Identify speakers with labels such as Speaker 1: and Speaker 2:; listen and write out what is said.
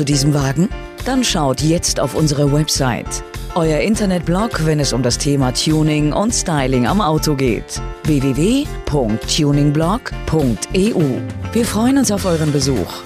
Speaker 1: zu diesem Wagen? Dann schaut jetzt auf unsere Website. Euer Internetblog, wenn es um das Thema Tuning und Styling am Auto geht. www.tuningblog.eu. Wir freuen uns auf euren Besuch.